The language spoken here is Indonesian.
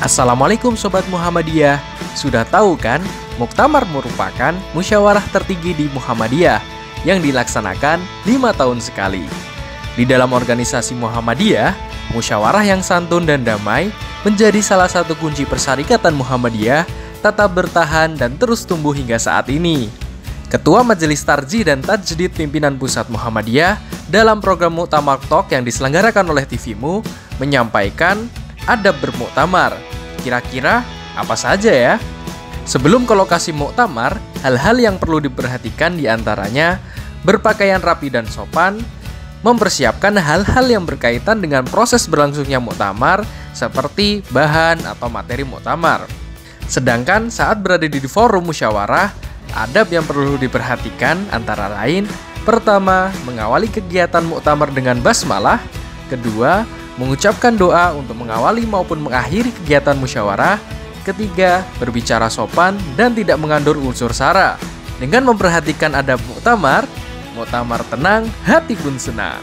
Assalamualaikum Sobat Muhammadiyah Sudah tahu kan, Muktamar merupakan musyawarah tertinggi di Muhammadiyah yang dilaksanakan lima tahun sekali. Di dalam organisasi Muhammadiyah, musyawarah yang santun dan damai menjadi salah satu kunci persyarikatan Muhammadiyah tetap bertahan dan terus tumbuh hingga saat ini. Ketua Majelis Tarjih dan Tajdid Pimpinan Pusat Muhammadiyah dalam program Muktamar Talk yang diselenggarakan oleh TVMU menyampaikan adab bermuktamar. Kira-kira apa saja ya? Sebelum ke lokasi muktamar, hal-hal yang perlu diperhatikan di antaranya berpakaian rapi dan sopan, mempersiapkan hal-hal yang berkaitan dengan proses berlangsungnya muktamar seperti bahan atau materi muktamar. Sedangkan saat berada di forum musyawarah, adab yang perlu diperhatikan antara lain Pertama, mengawali kegiatan muktamar dengan basmalah Kedua, mengucapkan doa untuk mengawali maupun mengakhiri kegiatan musyawarah. Ketiga, berbicara sopan dan tidak mengandur unsur sara. Dengan memperhatikan adab muktamar, muktamar tenang, hati pun senang.